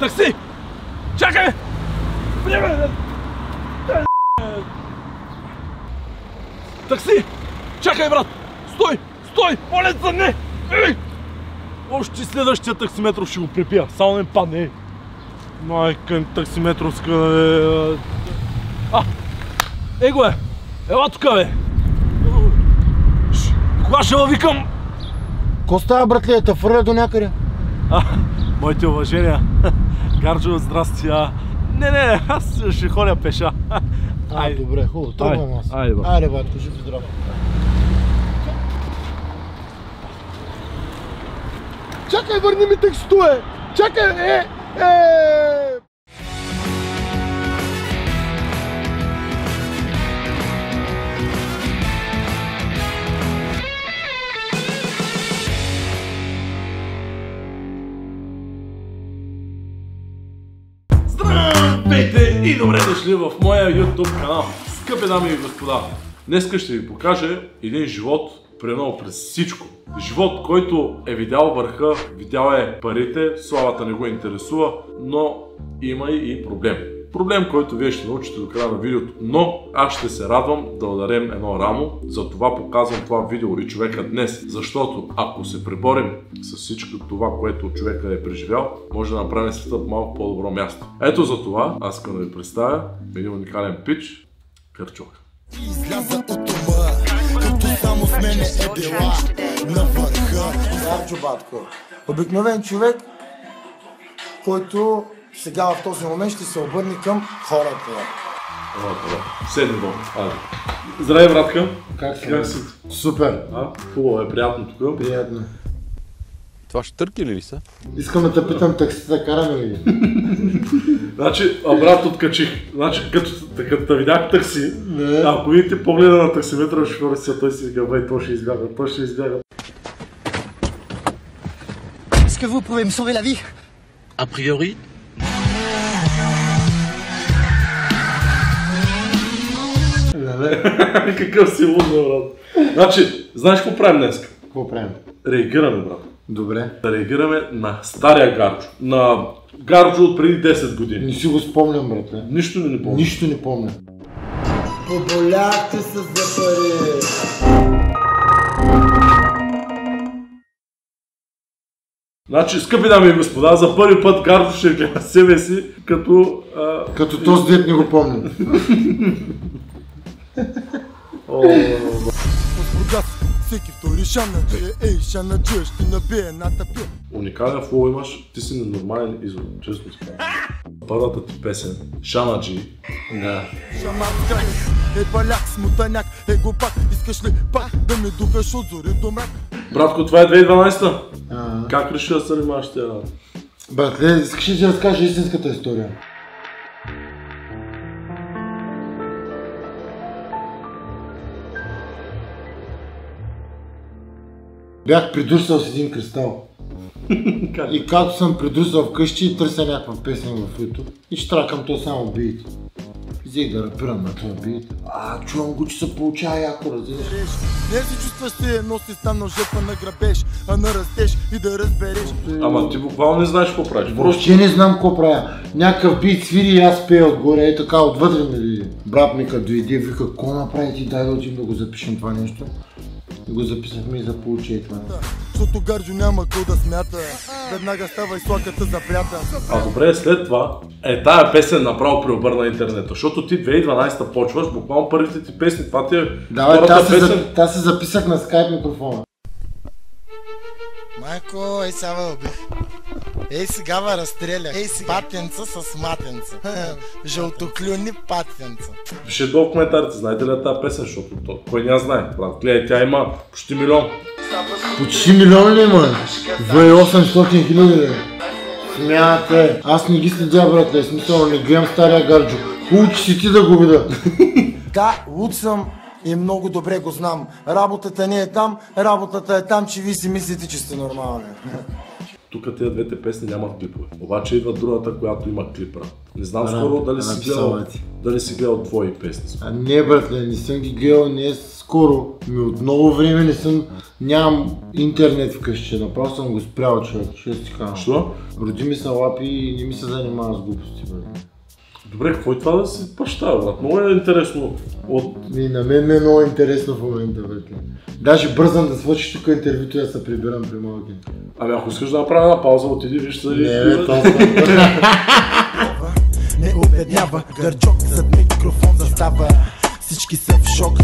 Такси! Чакай! Приеме! Такси! Чакай, брат! Стой! Стой! Моля за не! Ей! Още следващия таксиметров ще го припия. Само не падне. Ей. Майка таксиметровска... Е... А! Ей го е! Ела тук, бе! Кога ще викам? Ко става, братле, да фърля до някъде? А, моите уважения. Гарджо, здрасти. А... Не, не, аз ще ходя пеша. А, Айде. добре, хубаво. Тръгвам аз. айде, брат. Айде, батко, жив и здрав. Чакай, върни ми текстове! Чакай, е! Е! И добре дошли в моя YouTube канал. Скъпи дами и господа, днес ще ви покажа един живот, преминал през всичко. Живот, който е видял върха, видял е парите, славата не го интересува, но има и проблем. Проблем, който вие ще научите до края на видеото, но аз ще се радвам да ударем едно рамо, затова показвам това видео и човека днес, защото ако се преборим с всичко това, което човека е преживял, може да направим света малко по-добро място. Ето за това аз искам да ви представя един уникален пич, Кърчок. Изляза от ума, като само с мене е била на върха. Батко. Обикновен човек, който сега в този момент ще се обърне към хората. Седни долу. Айде. Здравей, братка. Как си? Как си? Супер. А, хубаво е, приятно тук. Приятно. Това штърки ли са? Искам да те питам таксита, караме ли? Значи, а брат откачих. Значи, като, като видях такси, Не. ако видите погледа на таксиметра, шофьора си, той си вика, бе, той ще избяга, той ще избяга. Est-ce que vous pouvez me sauver la vie A priori, Какъв си луд, бе, брат. Значи, знаеш какво правим днес? Какво правим? Реагираме, брат. Добре. Да реагираме на стария Гарджо. На Гарджо от преди 10 години. Не си го спомням, братле. Нищо не ни помня. Нищо не помня. Поболяхте се за пари. Значи, скъпи дами и господа, за първи път Гарджо ще гледа себе си като... А... Като този дет не го помня. Бургас, всеки втори шанаджи Ей, шанаджи, ще набие едната пия уникален флоу имаш, ти си ненормален извод, честно ти. Първата ти песен, Шанаджи, Да. Шамар крак, е баляк, смутаняк Е го пак, искаш ли пак да ми духаш от зори до мрак Братко, това е 2012-та. А, Как реши да се занимаваш с работи? Братле, искаш ли да ти разкажа истинската история? Бях придурсал с един кристал. И както съм придурсал вкъщи, търся някаква песен в YouTube и штракам то само биите. Взех да рапирам на този бит. А, чувам го, че се получава яко, разбираш. Не си чувстваш се едно си станал жертва на грабеж А на растеж и да разбереш Ама ти буквално не знаеш какво правиш. Просто Въобще не знам какво правя. Някакъв бит свири и аз пея отгоре, е така отвътре нали. Брат ми като дойде, вика, какво направи ти, дай да отидем да го запишем това нещо. И го записахме и за получи това. Защото Гарджо няма кой да смята Веднага става и слаката за приятел А добре, след това е тая песен направо преобърна интернета, защото ти 2012 почваш, буквално първите ти песни, това ти е Давай, втората тази се, песен. тази се записах на скайп микрофона. Майко, ей сега ме убих. Ей сега ме разстреля. Ей сега. Патенца с матенца. Жълтоклюни патенца. Пишете долу в коментарите, знаете ли тази песен, защото то, кой няма знае, брат. Гледай, тя има почти милион. Почти милион ли има? 2800 хиляди? Смяте. Аз не ги следя, братле, смисъл, не гледам стария гарджо. Хубаво, че си ти да го видя. Да, луд съм и много добре го знам. Работата не е там, работата е там, че вие си мислите, че сте нормални. Тук тези двете песни нямат клипове. Обаче идва другата, която има клип, брат. Не знам Ара, скоро дали си гледал, дали си гледал твои песни. А не, братле, не съм ги гледал, не е скоро. Ми от много време не съм, нямам интернет вкъщи. Направо съм го спрял, човек. Ще ти кажа. Що? Роди ми са лапи и не ми се занимава с глупости, братле. Добре, какво е това да си баща, брат? Много е интересно от... И на мен ми е много интересно в момента, братле. Даже бързам да свърши тук интервюто и да се прибирам при малки. Ами ако искаш да направя една пауза, отиди, виж се. Не, бе, толкова. не обеднява Гърчок зад микрофон застава Всички са в шок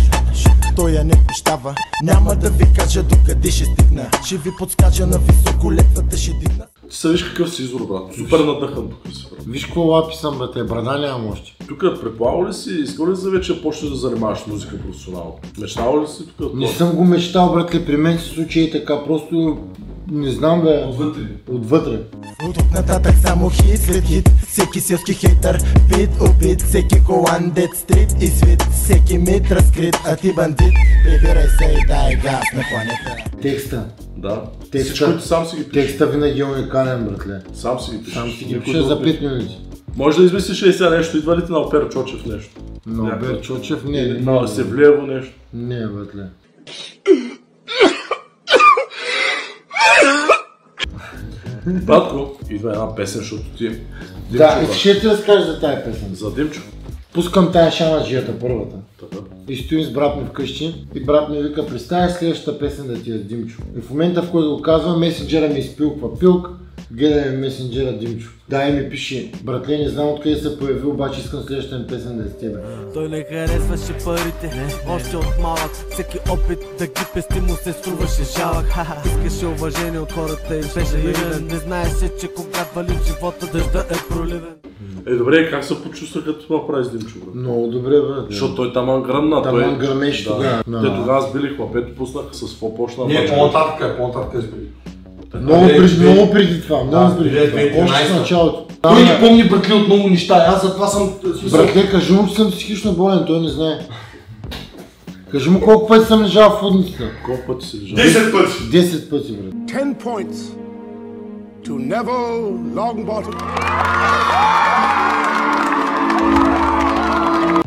той я не прощава Няма да ви кажа докъде ще стигна Ще ви подскача на високо летвата ще дигна Ти се виж какъв си избор, брат. Супер надъхан тук си, брат. Виж какво лапи съм, братле, брада нямам още. Тук предполагал ли си, искал ли за вече да почнеш да занимаваш с музика професионално? Мечтал ли си тук? Не съм го мечтал, братле, при мен се случи и така, просто не знам бе, Отвътре. отвътре. От тук нататък само хит след хит Всеки селски хейтър бит убит Всеки холандец стрит и свит Всеки мит разкрит, а ти бандит Прибирай се и дай газ на планета Текста. Да. Текста. Ти сам си ги пишеш. Текста винаги е уникален, братле. Сам си ги пишеш. Сам си ги друг за не 5 минути. Може да измислиш и сега нещо, идва ли ти на Опер Чочев нещо? Някакъв- бе, Чочев не, Или не, на Севлиево нещо. не, братле. Батко, идва една песен, защото ти... Да, Димчо, и брат. ще ти разкажа за тази песен. За Димчо. Пускам тая шанаджията първата. И стоим с брат ми вкъщи и брат ми вика, представя следващата песен да ти е с Димчо. И в момента в който го казва, месенджера ми изпилква пилк, гледаме месенджера Димчо. Да, и ми пише, братле, не знам откъде се появи, обаче искам следващата ми песен да е с тебе. Той не харесваше парите, не. още от малък Всеки опит да ги пести му се струваше жалък. Искаше уважение от хората и беше наивен Не знаеше, че когато вали в живота дъжда е проливен Е, добре, как се почувства като направи с Димчо, брат? Много добре, брат. Защото той таман гръмна. Таман той... гръмеше тогава. Те Да. тогава сбили хлапето, пуснаха с какво почна. Не, по-нататък е, по-нататък е сбили. Много, две- много преди това, много Да, преди това. 2011. Още в началото. Той Да, не помни братли от много неща, аз затова съм... в смисъл- Братле, кажи му, че съм психично болен, той не знае. Кажи му колко пъти съм лежал в водницата. Колко пъти си лежал? 10 пъти! 10 пъти, брат. 10 points to Neville Longbottom.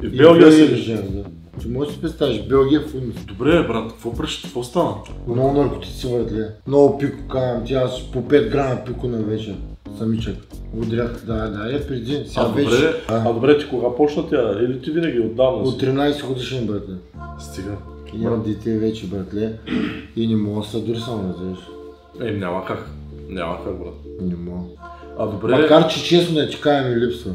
И Белгия лежал. лежах, да. Ти можеш да си представиш, Белгия в водницата. Добре, брат, какво прещи, какво стана? Много наркотици, братле. Много пико, казвам ти, аз по 5 грама пико на вечер. Самичък. Удрях, да, да, е преди. Сега А вече. добре, А, а добре, ти кога почна тя? Или ти винаги отдавна От си? 13 годишен, братле. Стига. Имам дете вече, братле. И не мога да се дори само, разбираш. Е, няма как. Няма как, брат. Не мога. А добре, Макар, че честно да ти кажа ми липсва.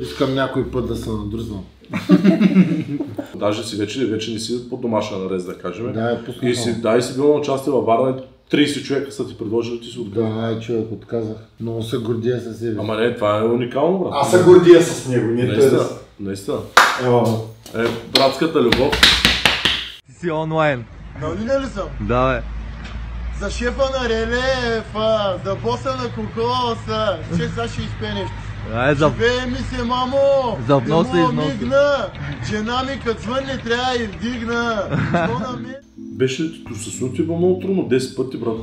Искам някой път да се надръзнам. даже си вече, вече не си под домашен арест, да кажем. Да, е пуснал. И си, да, и си бил на участие във Варна и 30 човека са ти предложили, ти си отказал. Да, е, човек, отказах. Много се гордия със себе. Ама не, това е уникално, брат. Аз се гордия с него, не той Наистина, да... наистина. Ева, Е, братската любов. Си онлайн Налина ли съм? Да бе За шефа на релефа, за боса на кокоса. Че сега ще изпее нещо. Ай, за... Живее ми се, мамо! За вноса Не и износа. мигна! Жена ми като звънне трябва и вдигна! Що на мен? Беше ли ти се случи бе много трудно, 10 пъти, брат.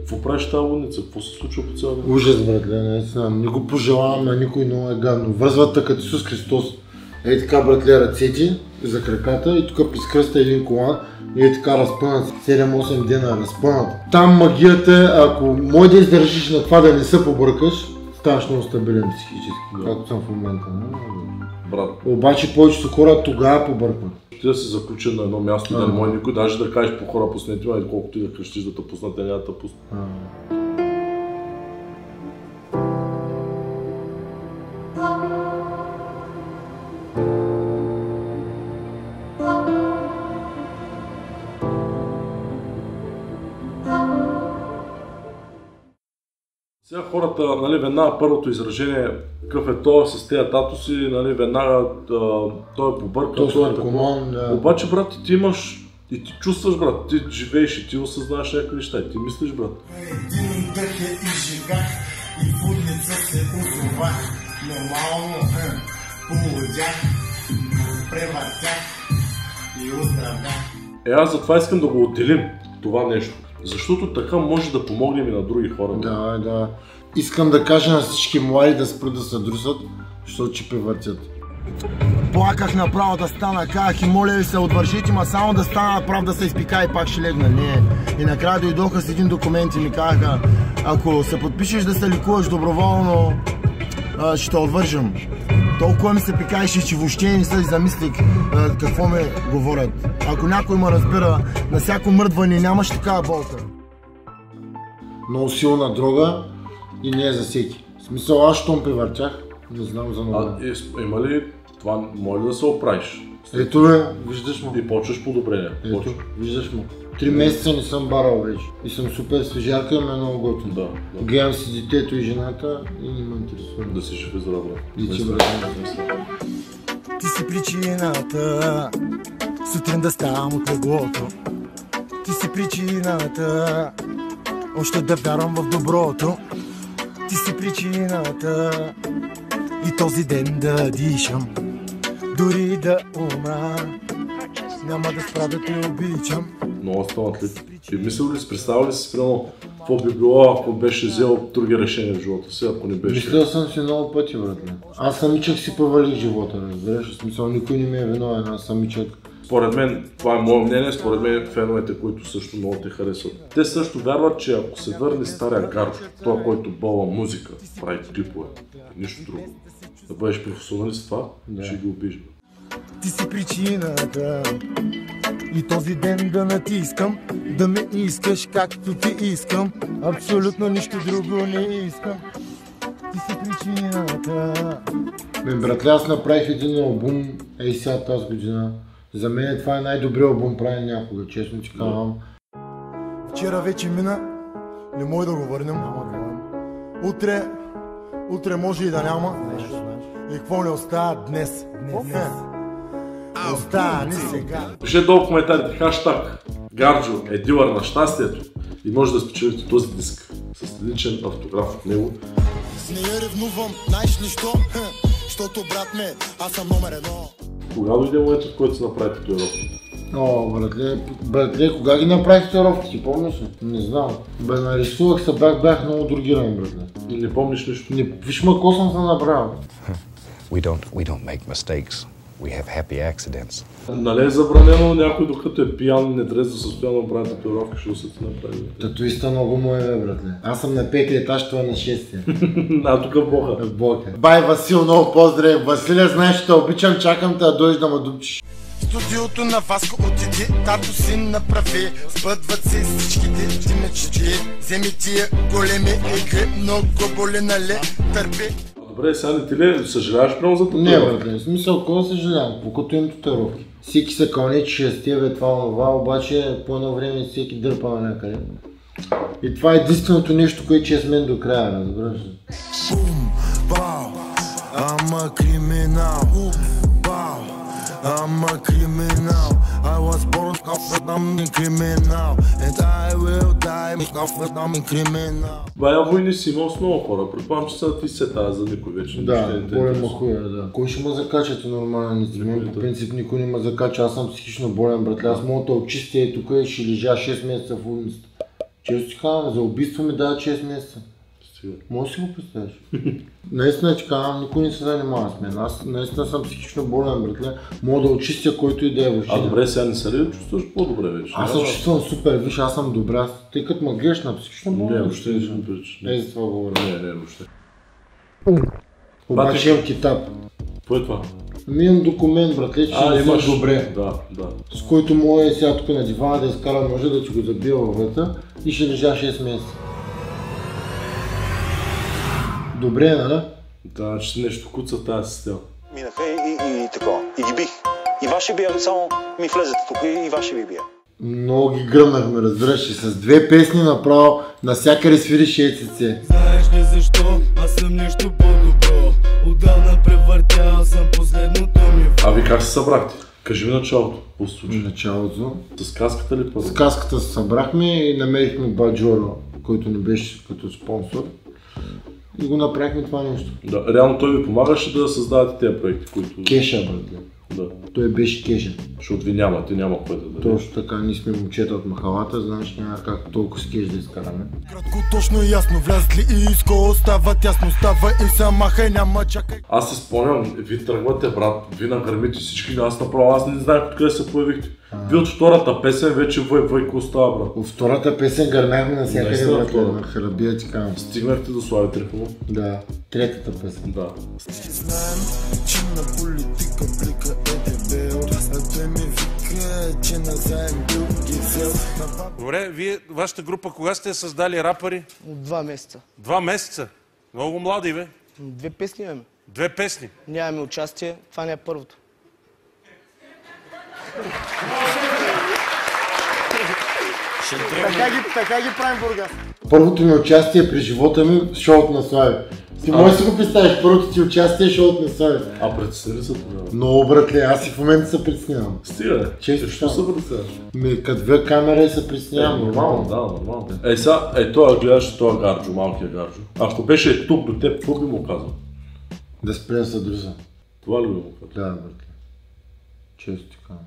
Какво правиш тази лудница? Какво се случва по цял ден? Ужас, братле, наистина. Не го пожелавам на никой, много е гадно. Връзват като Исус Христос. Ей така, братле, ръцете за краката и тук през кръста един колан и е така разпънат 7-8 дена разпънат. Там магията е, ако може да издържиш на това да не се побъркаш, ставаш много стабилен психически, Да. както съм в момента. не? Брат, Обаче повечето хора тогава побъркват. ти да се заключен на едно място и да не може никой даже да кажеш по хора пуснете ме, колкото и да крещиш да те пуснат, те няма да те пуснат. Хората, нали, веднага първото изражение, какъв е той с тези татуси, нали, веднага той е побъркан, Той е той е наркоман, такова. да. Обаче, брат, ти, имаш и ти чувстваш, брат, ти живееш и ти осъзнаваш някакви неща и ти мислиш, брат. Един дъх е изжигах и в удница се озовах. Нормално, полудях, превъртях и оздравях. Е, аз затова искам да го отделим това нещо. Защото така може да помогнем и на други хора. Да, да. Искам да кажа на всички млади да спрат да се друсат, защото че превъртят. Плаках направо да стана, казах и моля ви се, отвършите, ма само да стана направо да се изпика и пак ще легна. Не. И накрая дойдоха с един документ и ми казаха, ако се подпишеш да се лекуваш доброволно, а, ще отвържам. Толкова ми се пикаеше, че въобще не се замислих а, какво ме говорят. Ако някой ме разбира, на всяко мърдване нямаш такава болка. Много силна дрога и не е за всеки. В смисъл, аз щом превъртях, не знам за много. А, е, има ли това, може ли да се оправиш? Ето бе, виждаш му. И почваш подобрение. Ето, Почваш. виждаш му. Три месеца не съм барал вече. И съм супер свежарка ме е много готино. Да, да. Гледам си детето и жената и не ме интересува. Да си жив и здрав, брат. И ти, брат. Ти си причината Сутрин да ставам от леглото Ти си причината Още да вярвам в доброто Ти си причината И този ден да дишам Дори да умра Няма да спра да те обичам Много талантлив. И мислил ли си, представил ли си, примерно, какво би било, ако беше взел други решения в живота си, ако не беше? Мислил съм си много пъти, братле. Аз самичък си провалих живота, разбираш? В смисъл, никой не ми е виновен, аз самичък. Според мен, това е мое мнение, според мен феновете, които също много те харесват. Те също вярват, че ако се върне стария Гарджо, той, който бълва музика, прави клипове, нищо друго, да бъдеш професионалист това, ще ги бе. Ти си причината И този ден да натискам Да ме искаш както ти искам Абсолютно нищо друго не искам Ти си причината Бе, братле, аз направих един албум, ей сега тази година. За мен това е най-добрият албум правен някога, честно ти казвам. Вчера вече мина Не може да го върнем. Утре Утре може и да няма. И какво не остава днес? Днес. Остани сега. Пишете долу в коментарите хаштаг Гарджо е дилър на щастието и може да спечелите този диск с личен автограф от него. С нея ревнувам, знаеш ли що? Защото брат ме, аз съм номер едно Кога дойде моментът, в който се направи татуировките? О, братле, братле, кога ги направих татуировките, помниш ли? Не знам. Бе, нарисувах се, бях, бях много другиран, братле. И не помниш нищо. Не, виж ма, какво съм се направил. We don't we don't make mistakes. We have happy accidents. Нали е забранено някой докато е пиян, не трезво състояние да прави татуировки, ще се ти направи. Татуиста много му е, бе, братле. Аз съм на пети етаж, това е на шестия. А тук в Боха. В Бока. Бай, Васил, много поздрав. Василя, знаеш, че те обичам, чакам те да дойдеш да ме дупчиш. Студиото на Васко отиде, тато си направи Сбъдват се всичките ти мечти Вземи тия големи игри, много боли, нали? Търпи Добре, сега не ти ли съжаляваш прямо за Не, татуировки? братле, в смисъл, какво да съжалявам, покато имам татуировки. Всеки се кълне, че ще стие бе това, това, обаче по едно време всеки дърпа на някъде. И това е единственото нещо, което ще е с мен до края, разбираш ли? A criminal Бау, a criminal I was a criminal And I will die a criminal Бая войни си имал с много хора. Предполагам, че са ти се тази за никой вече. Да, болен махуя, да. Кой ще ме закача ти нормален инструмент? По принцип никой не ме закача, аз съм психично болен, братле. Аз мога да очистя и тук и ще лежа 6 месеца в улицата. Често ти казвам, за убийство ми дават 6 месеца. Стига. Може да си го представиш? наистина ти казвам, никой не се занимава с мен. Аз наистина съм психично болен, братле. Мога да очистя който и да е въобще. А добре, сега не се ли чувстваш по-добре вече? Аз се чувствам супер, виж, аз съм добра. Тъй като ме гледаш на психично болен. Не, въобще не съм прилича. Е, за това говоря. Не, не, въобще. Обаче имам китап. Какво е това? Имам документ, братле, че А, не имаш. добре. Да, да. С който мога е сега тук на дивана да изкара ножа, да ти го забия във и ще лежа 6 месеца. Добре, нали? Да, че нещо куца тази система. Минаха и, и, и такова. И ги бих. И ваше бия, само ми влезете тук и, и ваше ви бия. Много ги гръмнахме, разбираш ли, с две песни направо, навсякъде свири шейцеце. Знаеш ли защо? Аз съм нещо по-добро Отдавна превъртял съм последното ми А ви как се събрахте? Кажи ми началото. Какво се случи? Началото. С каската ли първо? С каската се събрахме и намерихме Баджоро, който ни беше като спонсор. И го направихме това нещо. Да, реално той ви помагаше да създавате тези проекти, които... Кеша, братле. Да. Той беше кешен. Защото ви няма, ти няма кой да даде. Точно така, ние сме момчета от махалата, значи няма как толкова с кеш да изкараме. Кратко, точно и ясно, влязли и изко, става тясно, става и са махай, няма чакай. Аз се спомням, ви тръгвате, брат, ви нагърмите всички, аз направо, аз не знаех откъде се появихте. Ви от втората песен вече вой, вой, какво става, брат? От втората песен гърмяхме Наистина, братле, втора. на харабия ти казвам. Стигнахте до Слави Трифонов? Да, третата песен. Да. Знаем, че на политика блика е дебел, а той ми вика, че на заем бил ги взел. На Добре, вие, вашата група, кога сте създали рапъри? От два месеца. Два месеца. Много млади, бе. Две песни имаме. Две песни. Нямаме участие, това не е първото. Така ги, така ги правим Бургас. Първото ми участие при живота ми в шоуто на Слави. Ти А. можеш да го представиш, първото ти участие е шоуто на Слави. А притесни ли се тогава? Много братле, аз и в момента се притеснявам. Стига, бе. Често Защо се притесняваш? Ми, като две камера и се Е, притеснявам. нормално, да, нормално. Е, сега, е, това гледаш това гарджо, малкия гарджо. Ако беше тук до теб, какво би му казал? Да спре да се друса. Това ли би му казал? Да, братле. Често ти казвам.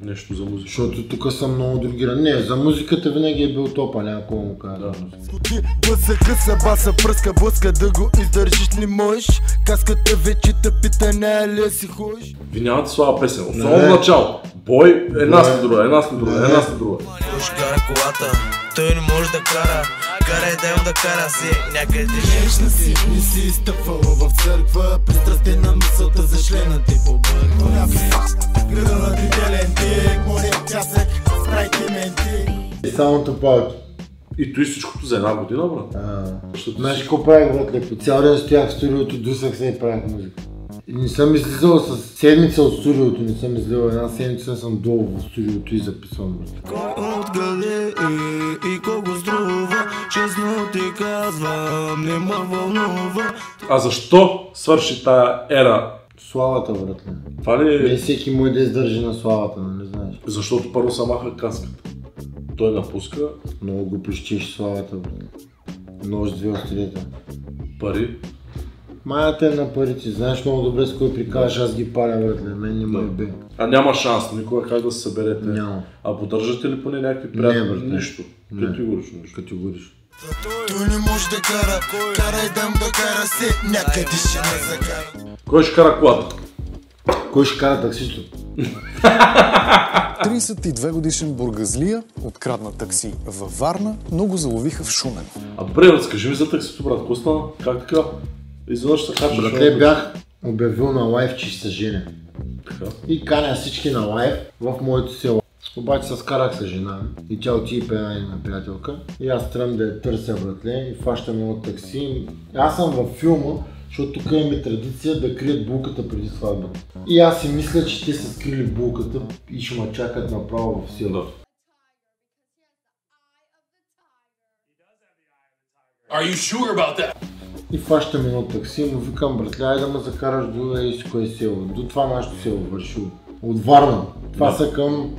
Нещо за музика. Защото тук съм много другиран. Не, за музиката винаги е бил топа, няма какво му кажа. Да. Бъса, къса, баса, пръска, блъска, да го издържиш не можеш. Каската вече те пита, не ли си ходиш? Ви нямате слаба песен, особено Не. начало. Бой, една след друга, една след друга, една след друга. Уж кара колата, той не може да кара Карай да им да кара си някъде Грешна си, не си изтъпвала в църква, пристрастена мисълта за члена ти побърква. Града само топалки. И той всичкото за една година, брат. А, Защото Знаеш какво правих, братле? По цял ден стоях в студиото, дусах се и правих музика. И не съм излизал с седмица от студиото, не съм излизал една седмица, съм долу в студиото и записвам. Кой отгъде и, и колко струва Честно ти казвам, не ме вълнува А защо свърши тая ера? Славата, братле. Това ли Не е? всеки му да издържи на славата, нали знаеш? Защото първо са маха каската. Той напуска Много го плещиш славата, братле. Нож две острията. пари. Маята е на парите, знаеш много добре с кой прикажеш, аз ги паля, братле, мен не ме Да. бе. А няма шанс никога как да се съберете. Няма. А поддържате ли поне някакви Не, приятели? брат, не. Нищо. Не. Категорично нищо. Категорично. Той не може да кара, карай да да кара се, някъде ще не закара. Кой ще кара колата? Кой ще кара таксито? 32 годишен бургазлия открадна такси във Варна, но го заловиха в Шумен. А добре, разкажи ми за таксито, брат. Какво стана? Как така? Изведнъж се качваш. Братле, бях обявил на лайв, че ще се женя. И каня всички на лайв в моето село. Обаче се скарах с жена и тя отиде при една приятелка. И аз тръм да я търся, братле, и фащам едно такси. Аз съм във филма, защото тук имаме традиция да крият булката преди сватбата. И аз си мисля, че те са скрили булката и ще ме чакат направо в село. Are you sure about that? И фащам едно такси и му викам, братле, айде да ме закараш до еди си кое село. До това нашето село, Вършил. От Варна. Това Да. са към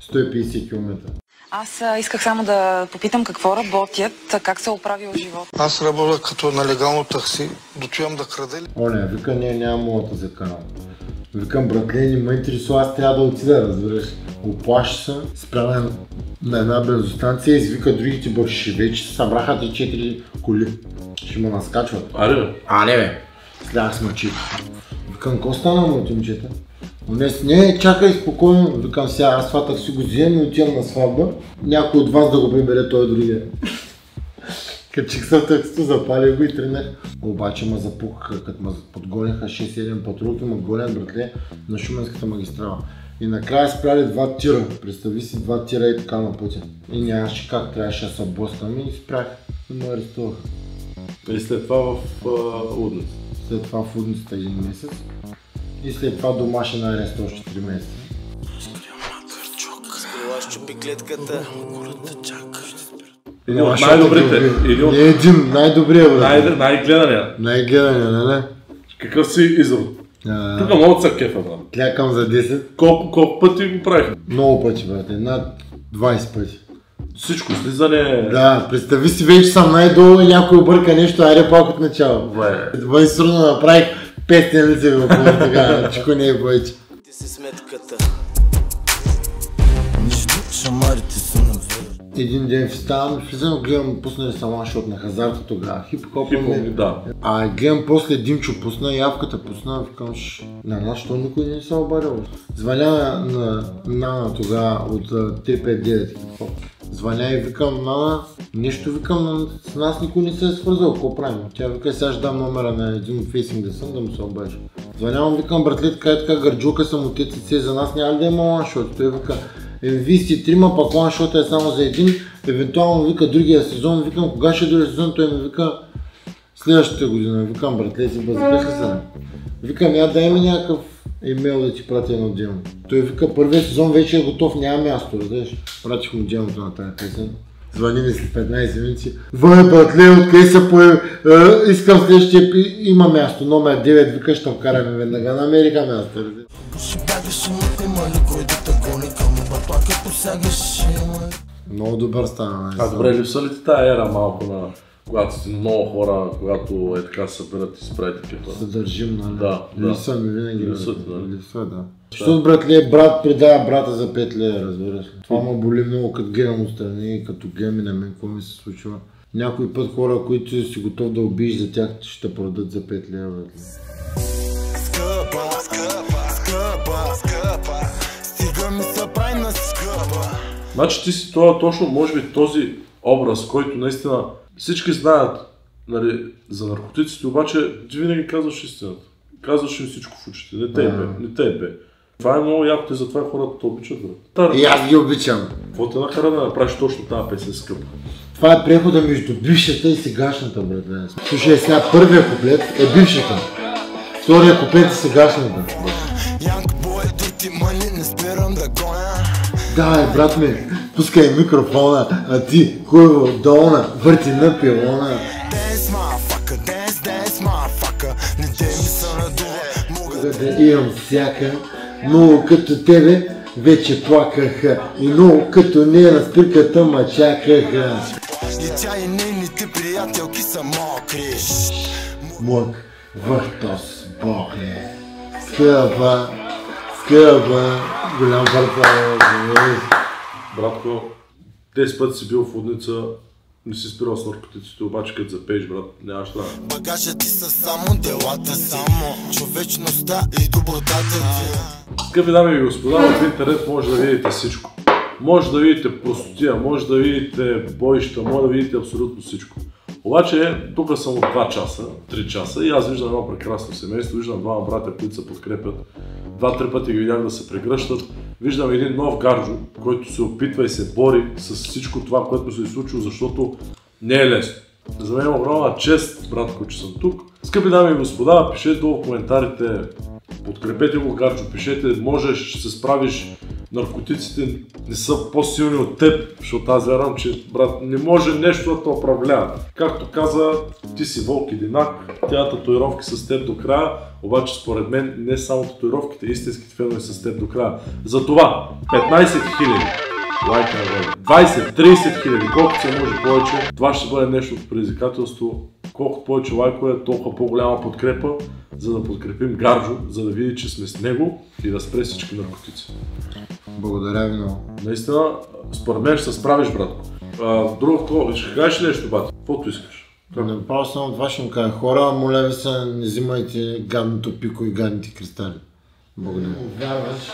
150 км. Аз исках само да попитам какво работят, как се е оправил живот. Аз работя като нелегално такси, дотивам да краде ли? Оня, вика, не, няма мога да те закарам. Викам, братле, не ме интересува, аз трябва да отида, разбираш. Оплаши се, спря на, на една бензостанция, извика другите бърши, вече се събраха ти четири коли. Ще ме наскачват. Аре. А, не бе. Слях с мъчи. Викам, какво стана, моите момчета? Днес, не, чакай спокойно. Викам сега, аз това такси го вземам и отивам на сватба. Някой от вас да го прибере той другия. Качих таксито, запалих го и тръгнах. Обаче ме запукаха, като ме подгониха 6-7 патрулки, ме гонят, братле, на Шуменската магистрала. И накрая спряли два тира. Представи си два тира и така на пътя. И нямаше как, трябваше да се блъскам и спрях. И ме арестуваха. И след това в Лудница. След това в Удницата един месец. И след това домашен арест още 3 месеца. Скрила щупи клетката Един от най-добрите. Един от Не един, най-добрият, брат. най- най-гледания. Най-гледания, нали? Какъв си изрод? А, Тук много са кефа, брат. Клякам за 10. Колко, колко пъти го правих? Много пъти, брат. Над 20 пъти. Всичко, слизане... Да, представи си, вече съм най-долу и някой обърка нещо, айде пак от начало. Бъде срудно направих 5 лице го по така, чико не е бойче. Ти си си сметката. Един ден вставам, влизам, гледам, пуснали сама, защото на хазарта тогава. Хип-хоп, Хип-хоп, не- да. А гледам после Димчо пусна, явката пусна, викам, «Ш, на нас, що никой не се е обадил. Звъня на, на Нана тогава от а, 359 хип-хоп. Звъня и викам, Нана, нещо викам, на- с нас никой не се е свързал, какво правим? Тя вика, сега ще дам номера на един фейсинг да съм, да му се обадиш. Звънявам, викам, братле, така и така, гърджука съм от ТЦЦ, за нас няма да има ланшот. Той вика, е, вие сте трима, пак ланшота е само за един, евентуално вика другия сезон, викам, кога ще дойде сезон, той ми вика, следващата година. Викам, братле, си бъзбеха се. Викам, я дай ми някакъв имейл да ти пратя едно демо. Той вика, първият сезон вече е готов, няма място, разбираш. Пратих му демото на тази песен. Звъни ми след 15 минути. Вай, братле, откъде се появи? Е, искам следващия, има място, номер 9, вика, ще вкараме веднага на Америка място. Към батлака посягаш? Има ли? Много добър стана. А добре, липсва ли ти тази ера малко на когато сте много хора, когато е така се съберат и правите такива? Се държим, нали? Да, да. Липсва ми винаги. Липсва братле. ти, нали? Липсва, да. Защото, братле, брат предава брата за 5 лева, разбираш ли. Това ме боли много, като гледам отстрани и като гледам и на мен, какво ми се случва. Някой път хора, които си готов да убиеш за тях, ще продадат за 5 лева, братле. Скъпа, скъпа, скъпа, скъпа. Стига ми се прави. Значи ти си това точно, може би този образ, който наистина всички знаят нали, за наркотиците, обаче ти винаги казваш истината. Казваш им всичко в очите. Не те е бе, не те е бе. Това е много яко и затова хората те обичат, брат. И аз ги обичам. Какво те накара да направиш точно тази песен скъпа? Това е прехода между бившата и сегашната, братле. Слушай, сега първия куплет е бившата. Втория куплет е сегашната. Янг дути мъни, не спирам да гоня. Давай, брат ми, пускай микрофона, а ти, хуево, долна, върти на пилона. Dance, motherfucker, dance, dance, motherfucker. Не дей ми се надува, мога да имам всяка, много като тебе вече плакаха и много като нея на спирката ма чакаха. И тя и нейните приятелки са мокри. Млък, въртос, бохне. Скъпа, скъпа, голям портал. Братко, 10 пъти си бил в водница, не си спирал с наркотиците, обаче като запееш, брат, нямаш това. Багажът ти са само делата. Само човечността и добротата ти. Скъпи дами и господа, в интернет може да видите всичко. Може да видите простотия, може да видите боища, може да видите абсолютно всичко. Обаче, тук съм от 2 часа, 3 часа и аз виждам едно прекрасно семейство, виждам двама братя, които се подкрепят. Два-три пъти ги видях да се прегръщат. Виждам един нов гарджо, който се опитва и се бори с всичко това, което се е случило, защото не е лесно. За мен е огромна чест, братко, че съм тук. Скъпи дами и господа, пишете долу в коментарите, подкрепете го, Гарчо, пишете, можеш, ще се справиш, наркотиците не са по-силни от теб, защото аз вярвам, че брат, не може нещо да те управлява. Както каза, ти си вълк единак, тя татуировки с теб до края, обаче според мен не само татуировките, истинските фенове с теб до края. Затова 15 000 лайка на 20, 30 хиляди, колкото се може повече, това ще бъде нещо от предизвикателство. Колкото повече лайкове, толкова по-голяма подкрепа, за да подкрепим Гарджо, за да види, че сме с него и да спре всички наркотици. Благодаря ви много. Наистина, според мен ще се справиш, братко. А, друго, ще кажеш ли нещо, бат? Каквото искаш. Направо само това ще им кажа. Хора, моля ви се, не взимайте гадното пико и гадните кристали. Благодаря. Вярваш?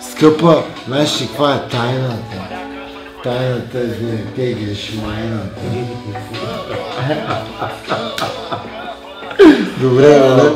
Скъпа, знаеш ли каква е тайната? Тайната е да не теглиш майната. Dure, ¿verdad?